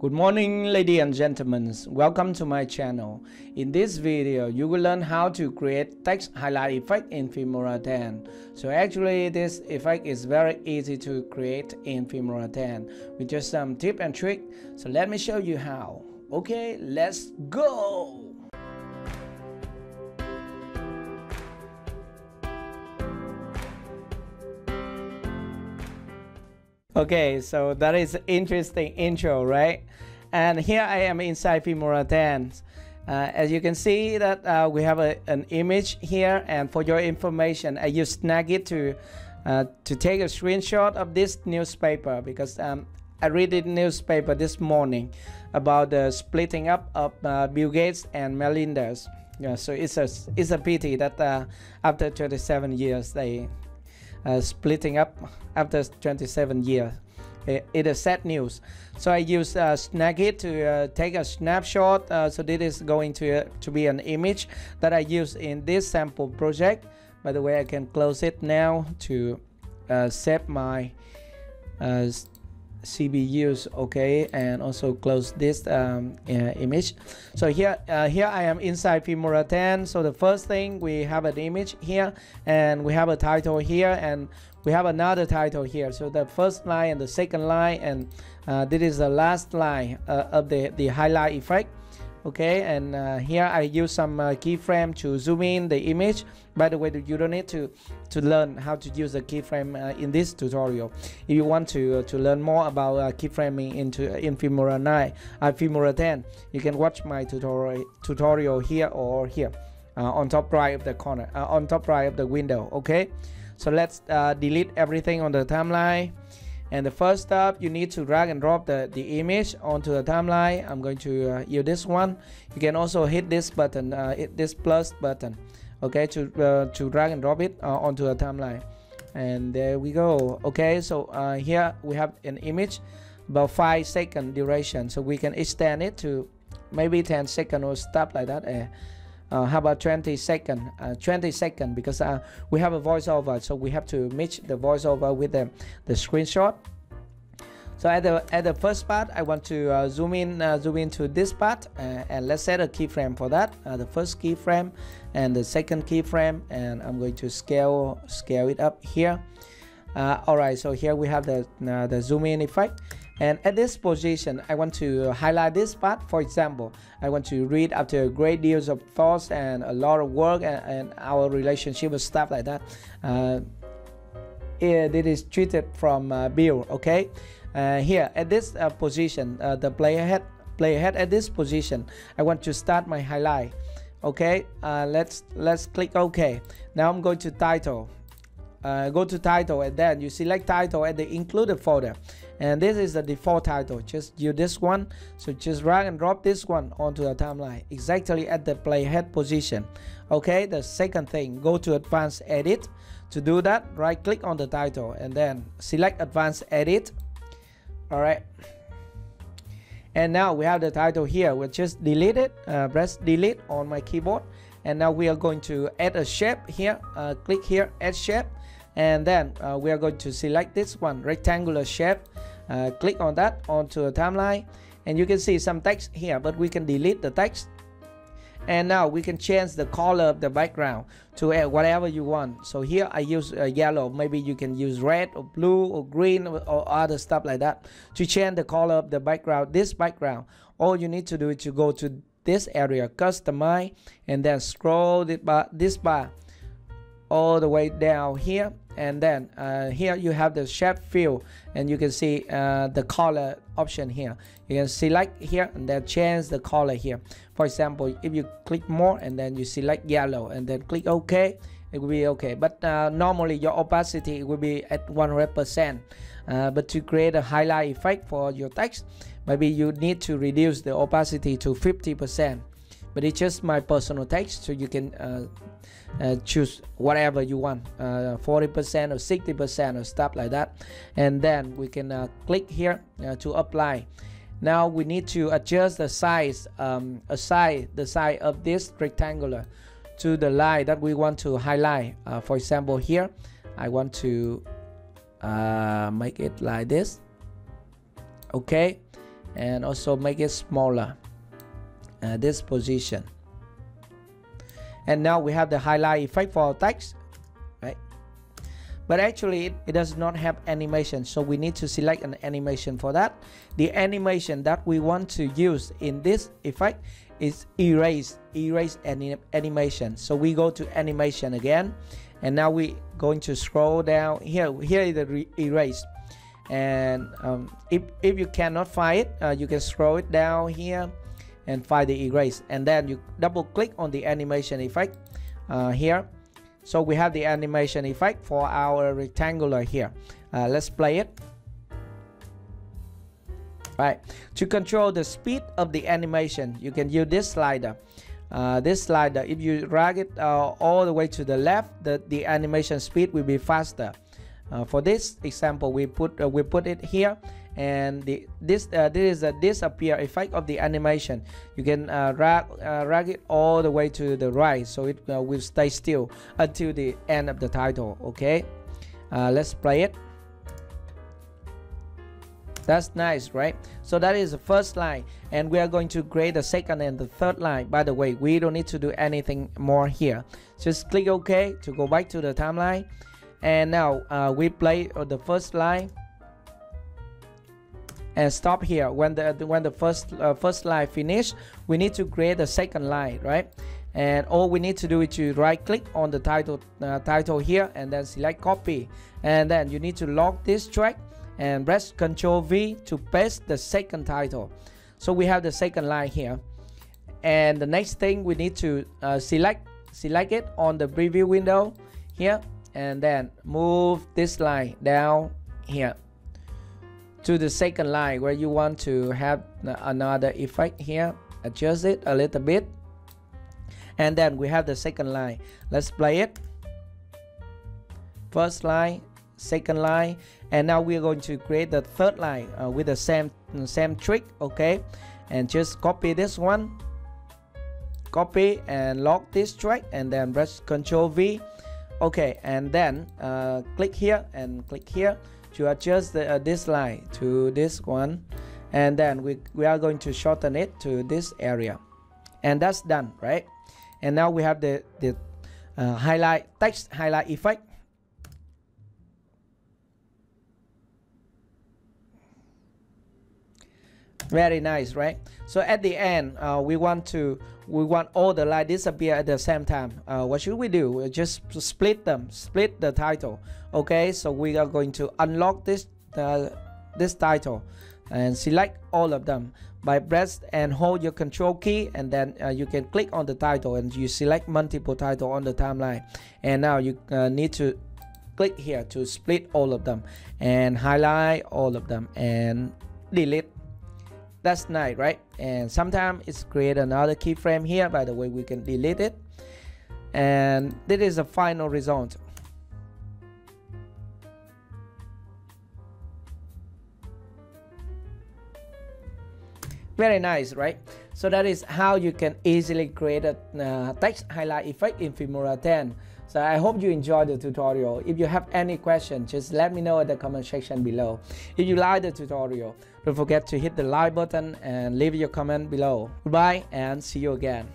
Good morning ladies and gentlemen, welcome to my channel. In this video, you will learn how to create text highlight effect in Filmora 10. So actually this effect is very easy to create in Filmora 10 with just some tip and trick. So let me show you how. Okay, let's go! Okay, so that is interesting intro, right? And here I am inside 10. Uh, as you can see that uh, we have a, an image here and for your information I use Snagit to uh, to take a screenshot of this newspaper because um, I read the newspaper this morning about the splitting up of uh, Bill Gates and Melinda's. Yeah, so it's a it's a pity that uh, after 27 years they uh, splitting up after 27 years. It is sad news. So I use uh, Snagit to uh, take a snapshot. Uh, so this is going to, uh, to be an image that I use in this sample project. By the way, I can close it now to uh, save my uh, CPUs okay and also close this um, uh, image. So here uh, here I am inside Filmora 10 so the first thing we have an image here and we have a title here and we have another title here. So the first line and the second line and uh, this is the last line uh, of the the highlight effect okay? And uh, here I use some uh, keyframe to zoom in the image. By the way you don't need to to learn how to use a keyframe uh, in this tutorial. If you want to uh, to learn more about uh, keyframing into uh, in Filmora 9 uh, Filmora 10 you can watch my tutorial tutorial here or here on top right of the corner on top right of the window okay? So let's delete everything on the timeline and the first step you need to drag and drop the the image onto the timeline. I'm going to uh, use this one. You can also hit this button uh, hit this plus button okay to uh, to drag and drop it uh, onto the timeline. And there we go okay? So uh, here we have an image about five second duration. So we can extend it to maybe 10 second or stuff like that uh, how about 20 second? Uh, 20 second because uh, we have a voiceover so we have to match the voiceover with the, the screenshot. So at the at the first part I want to uh, zoom in uh, zoom into this part uh, and let's set a keyframe for that. The first keyframe and the second keyframe and I'm going to scale scale it up here. Alright so here we have the the zoom in effect and at this position, I want to highlight this part. For example, I want to read after great deals of thoughts and a lot of work and, and our relationship and stuff like that. Uh, it, it is treated from uh, Bill, okay? Uh, here at this uh, position, uh, the player head, player head at this position, I want to start my highlight. Okay, uh, let's let's click OK. Now I'm going to title. Go to title and then you select title at the included folder. And this is the default title just use this one. So just drag and drop this one onto the timeline exactly at the playhead position. Okay the second thing go to advanced edit. To do that right click on the title and then select advanced edit. All right and now we have the title here. We'll just delete it uh, press delete on my keyboard. And now we are going to add a shape here uh, click here add shape and then uh, we are going to select this one rectangular shape. Uh, click on that onto a timeline. And you can see some text here but we can delete the text. And now we can change the color of the background to whatever you want. So here I use uh, yellow. Maybe you can use red or blue or green or, or, other stuff like that to change the color of the background this background. All you need to do is to go to this area customize and then scroll this bar, this bar all the way down here and then uh, here you have the shape fill and you can see uh, the color option here. You can select here and then change the color here. For example if you click more and then you select yellow and then click OK it will be okay but uh, normally your opacity will be at 100% uh, but to create a highlight effect for your text maybe you need to reduce the opacity to 50% but it's just my personal text so you can uh, uh, choose whatever you want 40% uh, or 60% or stuff like that. And then we can uh, click here uh, to apply. Now we need to adjust the size um, aside the size of this rectangular to the line that we want to highlight. For example here I want to make it like this. Okay? And also make it smaller uh, this position. And now we have the highlight effect for our text right? But actually it, it, does not have animation so we need to select an animation for that. The animation that we want to use in this effect is erase erase any animation. So we go to animation again and now we going to scroll down. Here here is the erase. And um, if, if you cannot find it uh, you can scroll it down here and find the erase and then you double click on the animation effect uh, here. So we have the animation effect for our rectangular here. Uh, let's play it. Right. To control the speed of the animation you can use this slider. Uh, this slider if you drag it uh, all the way to the left the, the animation speed will be faster. Uh, for this example we put uh, we put it here and the, this uh, this is a disappear effect of the animation. You can uh, drag uh, it all the way to the right so it uh, will stay still until the end of the title okay? Uh, let's play it. That's nice right? So that is the first line and we are going to create the second and the third line. By the way we don't need to do anything more here. Just click ok to go back to the timeline. And now uh, we play the first line and stop here. When the when the first uh, first line finish we need to create the second line right? And all we need to do is to right click on the title uh, title here and then select copy. And then you need to lock this track and press ctrl v to paste the second title. So we have the second line here. And the next thing we need to uh, select select it on the preview window here. And then move this line down here to the second line where you want to have another effect here adjust it a little bit. And then we have the second line. Let's play it. First line second line. And now we're going to create the third line uh, with the same same trick okay? And just copy this one. Copy and lock this track and then press ctrl v. Okay and then uh, click here and click here to adjust the, uh, this line to this one and then we, we are going to shorten it to this area. And that's done right? And now we have the the uh, highlight text highlight effect very nice right? So at the end uh, we want to we want all the light disappear at the same time. Uh, what should we do? We just split them split the title okay? So we are going to unlock this uh, this title and select all of them. By press and hold your control key and then uh, you can click on the title and you select multiple title on the timeline. And now you uh, need to click here to split all of them and highlight all of them and delete that's nice right? And sometimes it's create another keyframe here by the way we can delete it. And this is the final result. Very nice right so that is how you can easily create a uh, text highlight effect in Filmora 10 so I hope you enjoyed the tutorial. If you have any questions, just let me know in the comment section below. If you like the tutorial, don't forget to hit the like button and leave your comment below. Goodbye and see you again.